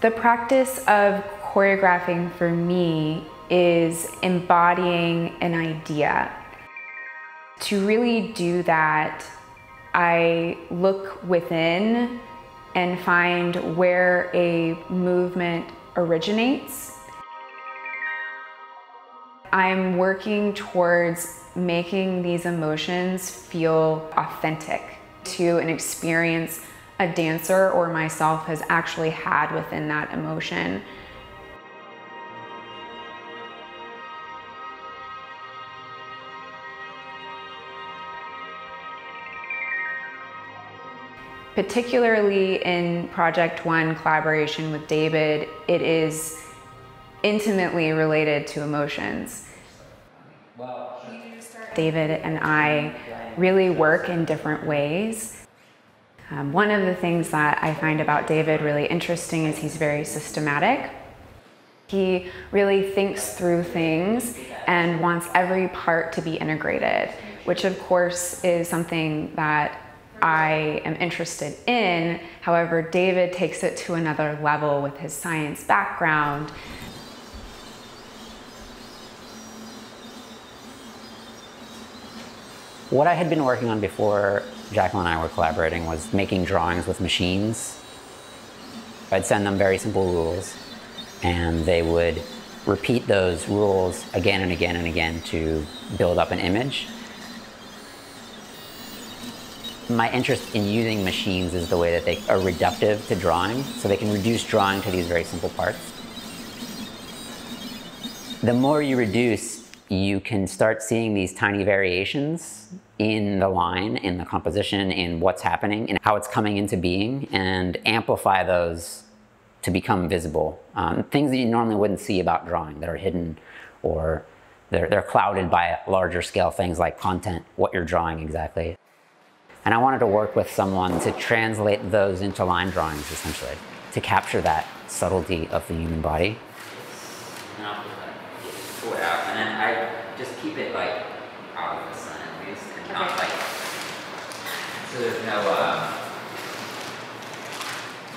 The practice of choreographing for me is embodying an idea. To really do that, I look within and find where a movement originates. I'm working towards making these emotions feel authentic to an experience a dancer or myself has actually had within that emotion. Particularly in Project One collaboration with David, it is intimately related to emotions. David and I really work in different ways. Um, one of the things that I find about David really interesting is he's very systematic. He really thinks through things and wants every part to be integrated, which of course is something that I am interested in. However, David takes it to another level with his science background. What I had been working on before Jacquelyne and I were collaborating was making drawings with machines. I'd send them very simple rules, and they would repeat those rules again and again and again to build up an image. My interest in using machines is the way that they are reductive to drawing, so they can reduce drawing to these very simple parts. The more you reduce, you can start seeing these tiny variations in the line, in the composition, in what's happening, and how it's coming into being, and amplify those to become visible. Um, things that you normally wouldn't see about drawing that are hidden or they're, they're clouded by larger scale things like content, what you're drawing exactly. And I wanted to work with someone to translate those into line drawings, essentially, to capture that subtlety of the human body. And I'll pull it out, and then I just keep it like out of not like, so there's no, uh,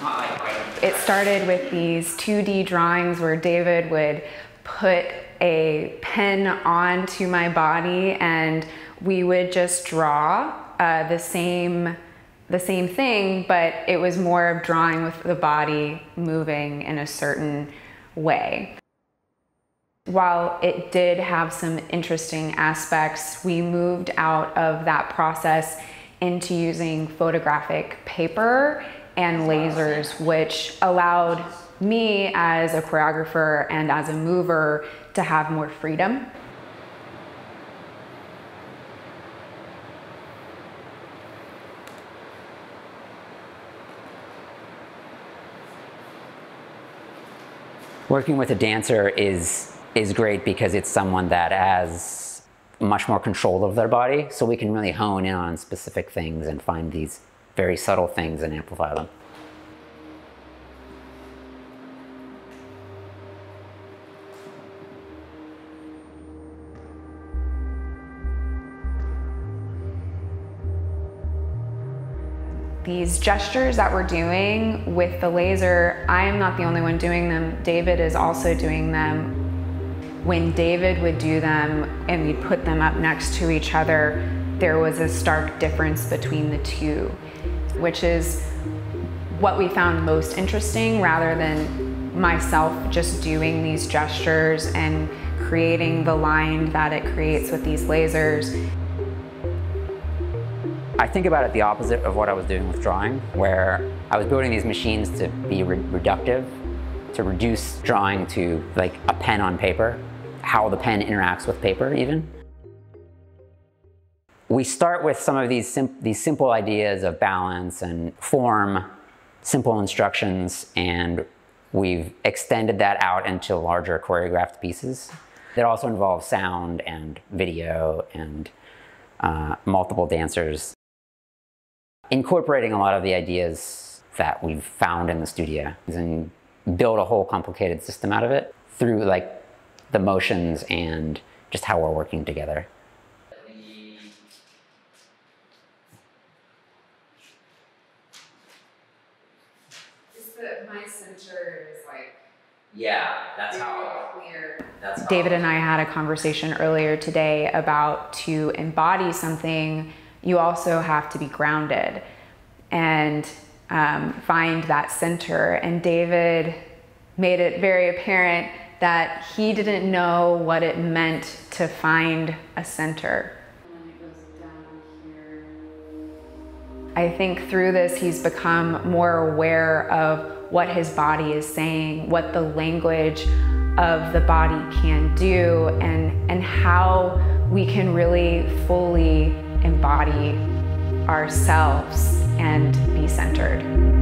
not like right It started with these 2D drawings where David would put a pen onto my body and we would just draw uh, the same the same thing, but it was more of drawing with the body moving in a certain way. While it did have some interesting aspects, we moved out of that process into using photographic paper and lasers, which allowed me as a choreographer and as a mover to have more freedom. Working with a dancer is is great because it's someone that has much more control of their body, so we can really hone in on specific things and find these very subtle things and amplify them. These gestures that we're doing with the laser, I am not the only one doing them. David is also doing them. When David would do them and we'd put them up next to each other, there was a stark difference between the two, which is what we found most interesting rather than myself just doing these gestures and creating the line that it creates with these lasers. I think about it the opposite of what I was doing with drawing, where I was building these machines to be re reductive, to reduce drawing to like a pen on paper, how the pen interacts with paper even. We start with some of these, sim these simple ideas of balance and form, simple instructions, and we've extended that out into larger choreographed pieces. That also involve sound and video and uh, multiple dancers incorporating a lot of the ideas that we've found in the studio and build a whole complicated system out of it through like the motions and just how we're working together. Just that my center is Yeah, that's how. That's David and I had a conversation earlier today about to embody something, you also have to be grounded and um, find that center. And David made it very apparent that he didn't know what it meant to find a center. I think through this, he's become more aware of what his body is saying, what the language of the body can do, and, and how we can really fully embody ourselves and be centered.